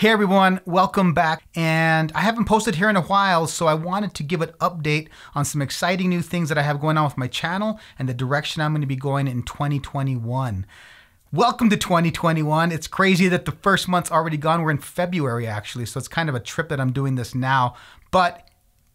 Hey everyone, welcome back. And I haven't posted here in a while, so I wanted to give an update on some exciting new things that I have going on with my channel and the direction I'm going to be going in 2021. Welcome to 2021. It's crazy that the first month's already gone. We're in February actually, so it's kind of a trip that I'm doing this now, but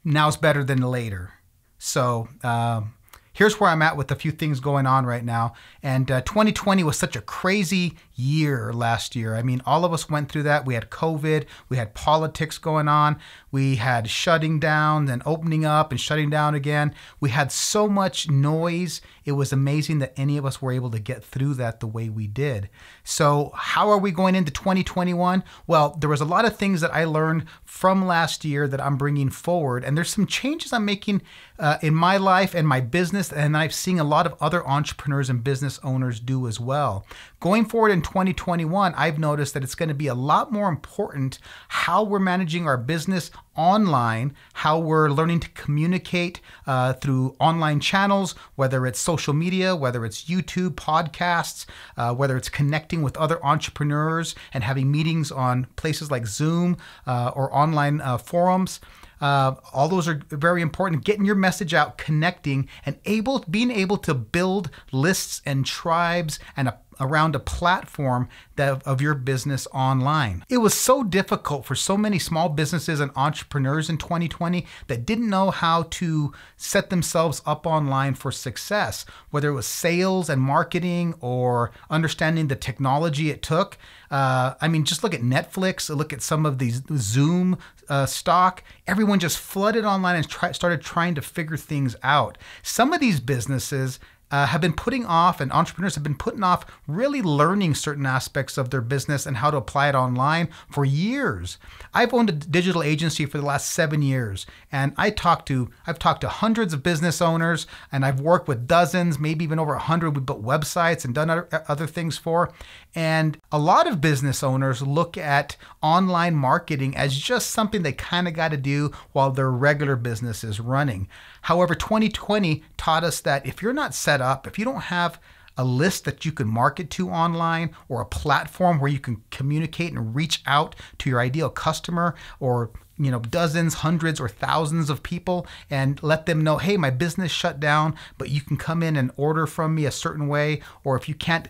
now's better than later. So, um, here's where I'm at with a few things going on right now. And uh, 2020 was such a crazy year last year. I mean, all of us went through that. We had COVID, we had politics going on, we had shutting down, then opening up and shutting down again. We had so much noise. It was amazing that any of us were able to get through that the way we did. So, how are we going into 2021? Well, there was a lot of things that I learned from last year that I'm bringing forward, and there's some changes I'm making uh, in my life and my business, and I've seen a lot of other entrepreneurs and business owners do as well. Going forward in 2021, I've noticed that it's going to be a lot more important how we're managing our business online, how we're learning to communicate uh, through online channels, whether it's social media, whether it's YouTube, podcasts, uh, whether it's connecting with other entrepreneurs and having meetings on places like Zoom uh, or online uh, forums. Uh, all those are very important. Getting your message out, connecting, and able being able to build lists and tribes and a around a platform that, of your business online. It was so difficult for so many small businesses and entrepreneurs in 2020 that didn't know how to set themselves up online for success, whether it was sales and marketing or understanding the technology it took. Uh, I mean, just look at Netflix, look at some of these Zoom uh, stock. Everyone just flooded online and try, started trying to figure things out. Some of these businesses uh, have been putting off, and entrepreneurs have been putting off really learning certain aspects of their business and how to apply it online for years. I've owned a digital agency for the last seven years, and I talk to I've talked to hundreds of business owners, and I've worked with dozens, maybe even over a hundred. We built websites and done other, other things for, and a lot of business owners look at online marketing as just something they kind of got to do while their regular business is running. However, 2020 taught us that if you're not set up, if you don't have a list that you can market to online or a platform where you can communicate and reach out to your ideal customer or you know dozens hundreds or thousands of people and let them know hey my business shut down but you can come in and order from me a certain way or if you can't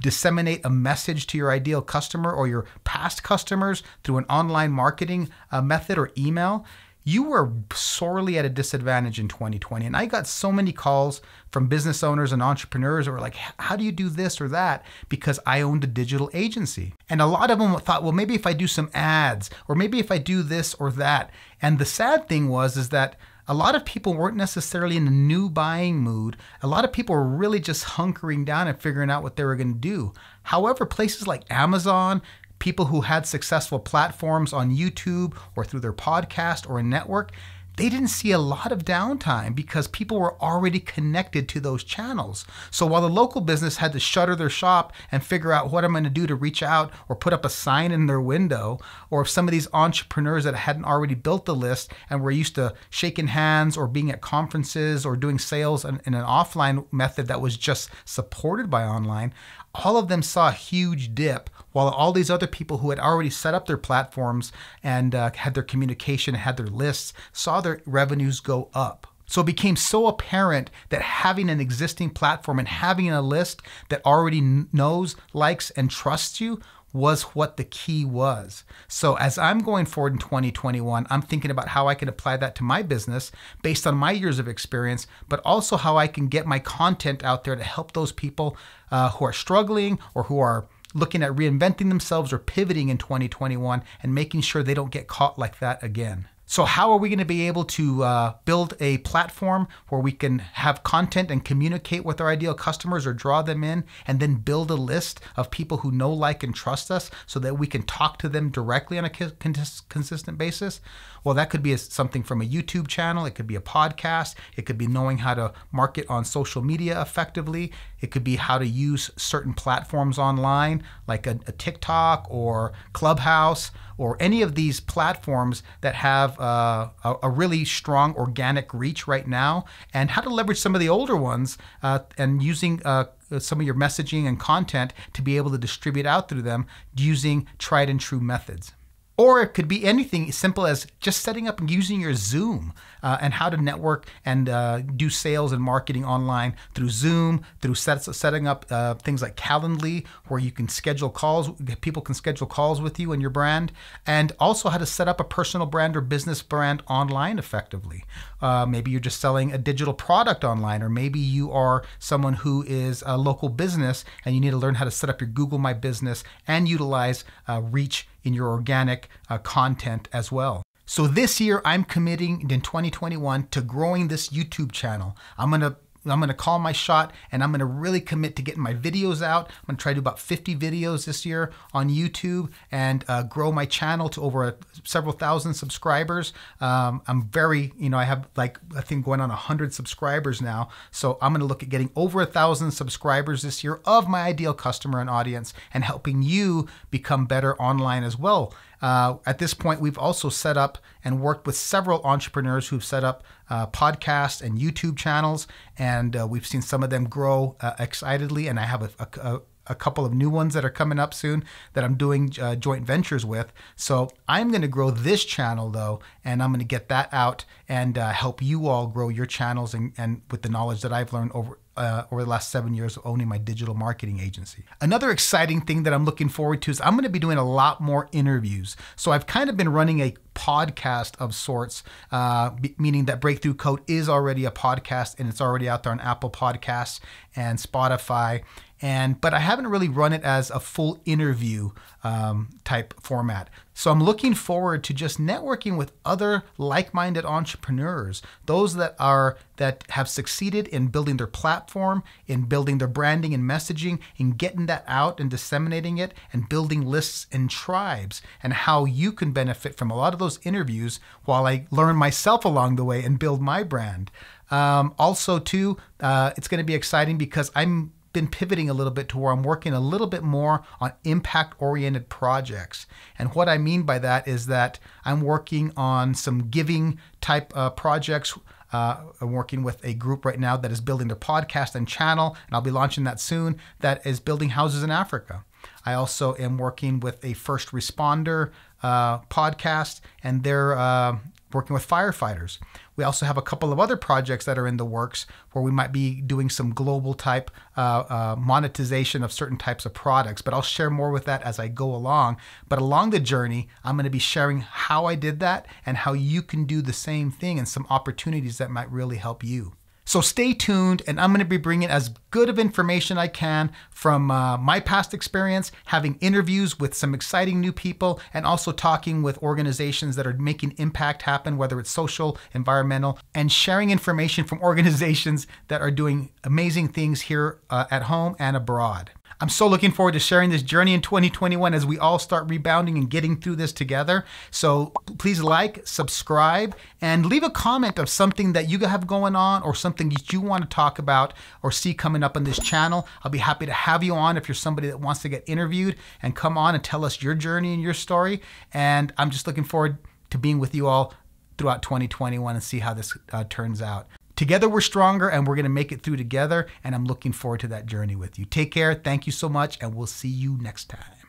disseminate a message to your ideal customer or your past customers through an online marketing uh, method or email you were sorely at a disadvantage in 2020. And I got so many calls from business owners and entrepreneurs who were like, how do you do this or that? Because I owned a digital agency. And a lot of them thought, well, maybe if I do some ads or maybe if I do this or that. And the sad thing was, is that a lot of people weren't necessarily in a new buying mood. A lot of people were really just hunkering down and figuring out what they were going to do. However, places like Amazon, people who had successful platforms on YouTube or through their podcast or a network, they didn't see a lot of downtime because people were already connected to those channels. So while the local business had to shutter their shop and figure out what I'm going to do to reach out or put up a sign in their window, or if some of these entrepreneurs that hadn't already built the list and were used to shaking hands or being at conferences or doing sales in, in an offline method that was just supported by online, all of them saw a huge dip while all these other people who had already set up their platforms and uh, had their communication, had their lists, saw their revenues go up. So it became so apparent that having an existing platform and having a list that already knows, likes, and trusts you was what the key was. So as I'm going forward in 2021, I'm thinking about how I can apply that to my business based on my years of experience, but also how I can get my content out there to help those people uh, who are struggling or who are looking at reinventing themselves or pivoting in 2021 and making sure they don't get caught like that again. So, how are we going to be able to uh, build a platform where we can have content and communicate with our ideal customers or draw them in, and then build a list of people who know, like, and trust us so that we can talk to them directly on a consistent basis? Well, that could be something from a YouTube channel, it could be a podcast, it could be knowing how to market on social media effectively, it could be how to use certain platforms online, like a, a TikTok or Clubhouse or any of these platforms that have uh, a, a, really strong organic reach right now, and how to leverage some of the older ones uh, and using uh, some of your messaging and content to be able to distribute out through them using tried and true methods. Or it could be anything as simple as just setting up and using your Zoom uh, and how to network and uh, do sales and marketing online through Zoom, through set, setting up uh, things like Calendly, where you can schedule calls, people can schedule calls with you and your brand, and also how to set up a personal brand or business brand online effectively. Uh, maybe you're just selling a digital product online, or maybe you are someone who is a local business and you need to learn how to set up your Google My Business and utilize uh, reach in your organic uh, content as well. So this year, I'm committing in 2021 to growing this YouTube channel. I'm gonna I'm going to call my shot and I'm going to really commit to getting my videos out. I'm going to try to do about 50 videos this year on YouTube and uh, grow my channel to over a, several thousand subscribers. Um, I'm very, you know, I have like, I think going on 100 subscribers now. So I'm going to look at getting over a thousand subscribers this year of my ideal customer and audience and helping you become better online as well. Uh, at this point, we've also set up and worked with several entrepreneurs who've set up uh, podcasts and YouTube channels, and uh, we've seen some of them grow uh, excitedly. And I have a, a, a, couple of new ones that are coming up soon that I'm doing uh, joint ventures with. So I'm going to grow this channel though, and I'm going to get that out and uh, help you all grow your channels and, and with the knowledge that I've learned over uh, over the last seven years of owning my digital marketing agency. Another exciting thing that I'm looking forward to is I'm going to be doing a lot more interviews. So I've kind of been running a podcast of sorts, uh, meaning that Breakthrough Code is already a podcast and it's already out there on Apple Podcasts and Spotify and but I haven't really run it as a full interview um, type format. So I'm looking forward to just networking with other like-minded entrepreneurs, those that are that have succeeded in building their platform, in building their branding and messaging, in getting that out and disseminating it, and building lists and tribes, and how you can benefit from a lot of those interviews while I learn myself along the way and build my brand. Um, also, too, uh, it's going to be exciting because I'm been pivoting a little bit to where I'm working a little bit more on impact oriented projects. And what I mean by that is that I'm working on some giving type uh, projects. Uh, I'm working with a group right now that is building their podcast and channel, and I'll be launching that soon, that is building houses in Africa. I also am working with a first responder uh, podcast, and they're uh, working with firefighters. We also have a couple of other projects that are in the works where we might be doing some global type uh, uh, monetization of certain types of products. But I'll share more with that as I go along. But along the journey, I'm going to be sharing how I did that and how you can do the same thing and some opportunities that might really help you. So stay tuned, and I'm going to be bringing as good of information I can from uh, my past experience, having interviews with some exciting new people, and also talking with organizations that are making impact happen, whether it's social, environmental, and sharing information from organizations that are doing amazing things here uh, at home and abroad. I'm so looking forward to sharing this journey in 2021 as we all start rebounding and getting through this together. So please like, subscribe, and leave a comment of something that you have going on or something that you want to talk about or see coming up on this channel. I'll be happy to have you on if you're somebody that wants to get interviewed and come on and tell us your journey and your story. And I'm just looking forward to being with you all throughout 2021 and see how this uh, turns out. Together we're stronger and we're going to make it through together. And I'm looking forward to that journey with you. Take care. Thank you so much. And we'll see you next time.